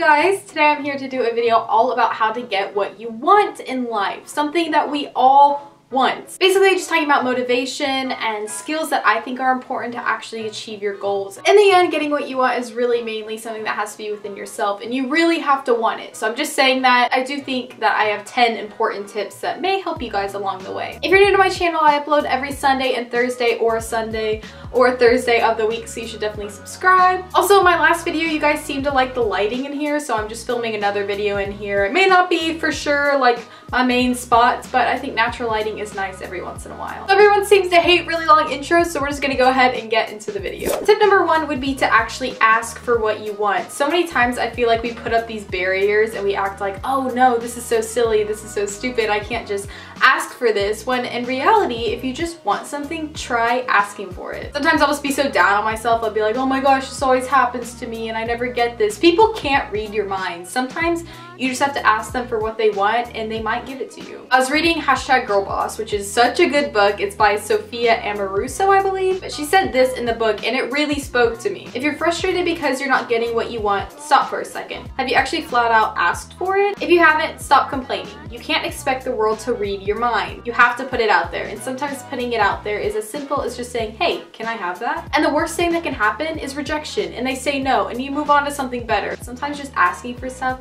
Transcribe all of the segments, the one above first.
guys, today I'm here to do a video all about how to get what you want in life. Something that we all once. Basically just talking about motivation and skills that I think are important to actually achieve your goals. In the end, getting what you want is really mainly something that has to be within yourself and you really have to want it. So I'm just saying that I do think that I have 10 important tips that may help you guys along the way. If you're new to my channel, I upload every Sunday and Thursday or Sunday or Thursday of the week, so you should definitely subscribe. Also, in my last video, you guys seem to like the lighting in here, so I'm just filming another video in here. It may not be for sure like my main spots, but I think natural lighting is nice every once in a while. Everyone seems to hate really long intros, so we're just gonna go ahead and get into the video. Tip number one would be to actually ask for what you want. So many times I feel like we put up these barriers and we act like, oh no, this is so silly, this is so stupid, I can't just ask for this, when in reality, if you just want something, try asking for it. Sometimes I'll just be so down on myself, I'll be like, oh my gosh, this always happens to me and I never get this. People can't read your mind. Sometimes you just have to ask them for what they want and they might give it to you. I was reading Hashtag Girl Boss, which is such a good book. It's by Sophia Amoruso, I believe. She said this in the book and it really spoke to me. If you're frustrated because you're not getting what you want, stop for a second. Have you actually flat out asked for it? If you haven't, stop complaining. You can't expect the world to read your mind. You have to put it out there. And sometimes putting it out there is as simple as just saying, hey, can I have that? And the worst thing that can happen is rejection and they say no and you move on to something better. Sometimes just asking for stuff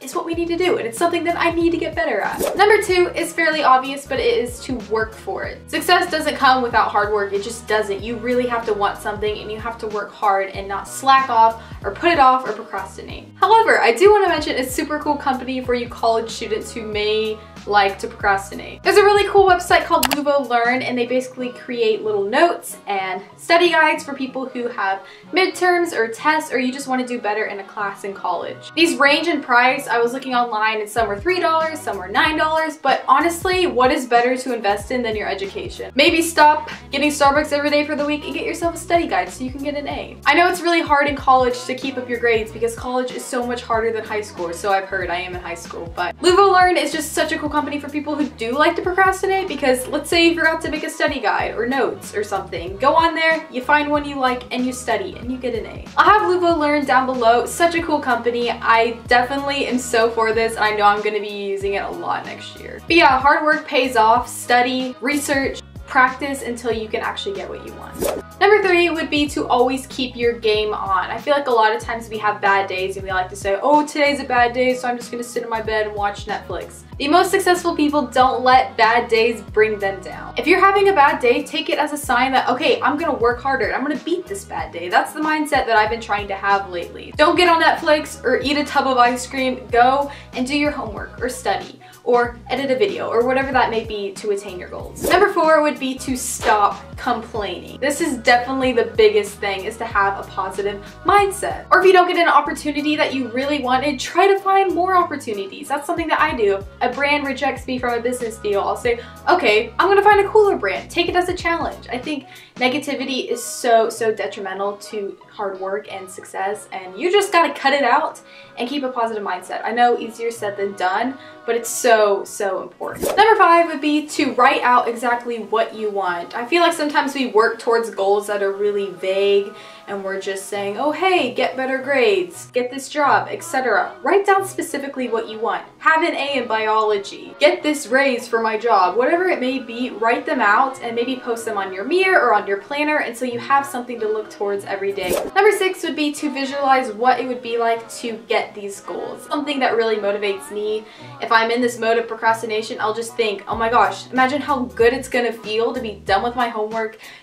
is what we need to do and it's something that I need to get better at. Number two is fairly obvious but it is to work for it. Success doesn't come without hard work, it just doesn't. You really have to want something and you have to work hard and not slack off or put it off or procrastinate. However, I do want to mention a super cool company for you college students who may like to procrastinate. There's a really cool website called Luvo Learn and they basically create little notes and study guides for people who have midterms or tests or you just want to do better in a class in college. These range in price. I was looking online and some were $3, some were $9, but honestly, what is better to invest in than your education? Maybe stop getting Starbucks every day for the week and get yourself a study guide so you can get an A. I know it's really hard in college to keep up your grades because college is so much harder than high school, so I've heard I am in high school, but Luvo Learn is just such a cool company for people who do like to procrastinate because let's say you forgot to make a study guide or notes or something. Go on there, you find one you like and you study and you get an A. I'll have Luvo Learn down below. Such a cool company. I definitely am so for this and I know I'm going to be using it a lot next year. But yeah, hard work pays off. Study, research, practice until you can actually get what you want. Number three would be to always keep your game on. I feel like a lot of times we have bad days and we like to say, oh, today's a bad day, so I'm just gonna sit in my bed and watch Netflix. The most successful people don't let bad days bring them down. If you're having a bad day, take it as a sign that, okay, I'm gonna work harder. I'm gonna beat this bad day. That's the mindset that I've been trying to have lately. Don't get on Netflix or eat a tub of ice cream. Go and do your homework or study or edit a video or whatever that may be to attain your goals. Number four would be to stop complaining. This is definitely the biggest thing is to have a positive mindset. Or if you don't get an opportunity that you really wanted, try to find more opportunities. That's something that I do. A brand rejects me from a business deal, I'll say, okay, I'm gonna find a cooler brand. Take it as a challenge. I think negativity is so, so detrimental to hard work and success and you just gotta cut it out and keep a positive mindset. I know easier said than done, but it's so, so important. Number five would be to write out exactly what you want. I feel like sometimes we work towards goals that are really vague and we're just saying, oh hey, get better grades, get this job, etc. Write down specifically what you want. Have an A in biology, get this raise for my job, whatever it may be, write them out and maybe post them on your mirror or on your planner and so you have something to look towards every day. Number six would be to visualize what it would be like to get these goals. Something that really motivates me. If I'm in this mode of procrastination, I'll just think, oh my gosh, imagine how good it's gonna feel to be done with my homework,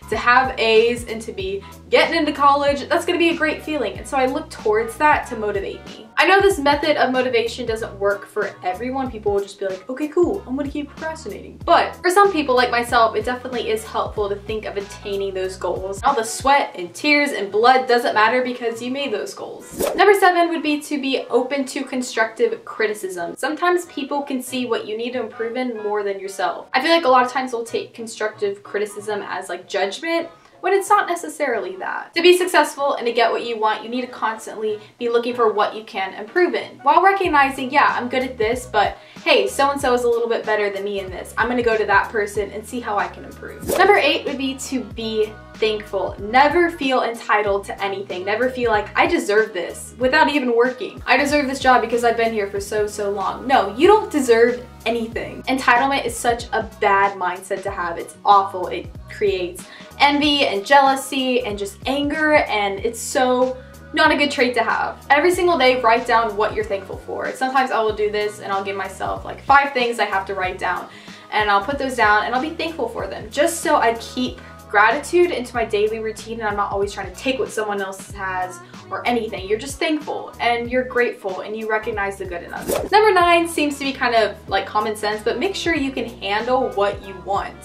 to have A's, and to be getting into college. That's gonna be a great feeling. And so I look towards that to motivate me. I know this method of motivation doesn't work for everyone. People will just be like, okay, cool, I'm gonna keep procrastinating. But for some people like myself, it definitely is helpful to think of attaining those goals. All the sweat and tears and blood doesn't matter because you made those goals. Number seven would be to be open to constructive criticism. Sometimes people can see what you need to improve in more than yourself. I feel like a lot of times we'll take constructive criticism as like judgment when it's not necessarily that. To be successful and to get what you want, you need to constantly be looking for what you can improve in while recognizing, yeah, I'm good at this, but hey, so-and-so is a little bit better than me in this. I'm gonna go to that person and see how I can improve. Number eight would be to be thankful. Never feel entitled to anything. Never feel like I deserve this without even working. I deserve this job because I've been here for so, so long. No, you don't deserve anything. Entitlement is such a bad mindset to have. It's awful. It creates envy and jealousy and just anger and it's so not a good trait to have. Every single day, write down what you're thankful for. Sometimes I will do this and I'll give myself like five things I have to write down and I'll put those down and I'll be thankful for them just so I keep gratitude into my daily routine and I'm not always trying to take what someone else has or anything. You're just thankful and you're grateful and you recognize the good in others. Number nine seems to be kind of like common sense, but make sure you can handle what you want.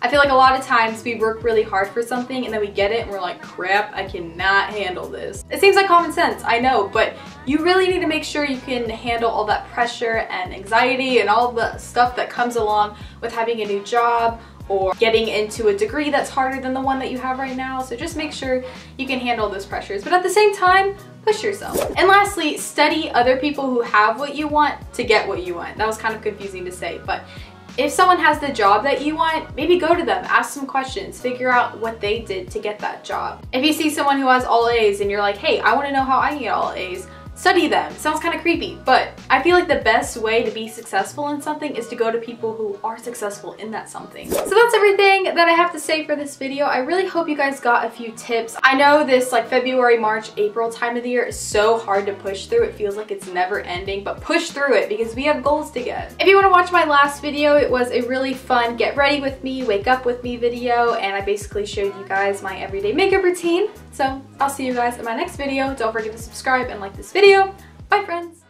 I feel like a lot of times we work really hard for something and then we get it and we're like, crap, I cannot handle this. It seems like common sense, I know, but you really need to make sure you can handle all that pressure and anxiety and all the stuff that comes along with having a new job or getting into a degree that's harder than the one that you have right now. So just make sure you can handle those pressures. But at the same time, push yourself. And lastly, study other people who have what you want to get what you want. That was kind of confusing to say, but if someone has the job that you want, maybe go to them, ask some questions, figure out what they did to get that job. If you see someone who has all A's and you're like, hey, I wanna know how I get all A's, study them. Sounds kind of creepy, but I feel like the best way to be successful in something is to go to people who are successful in that something. So that's everything that I have to say for this video. I really hope you guys got a few tips. I know this like February, March, April time of the year is so hard to push through. It feels like it's never ending, but push through it because we have goals to get. If you want to watch my last video, it was a really fun get ready with me, wake up with me video, and I basically showed you guys my everyday makeup routine. So I'll see you guys in my next video. Don't forget to subscribe and like this video. Bye friends!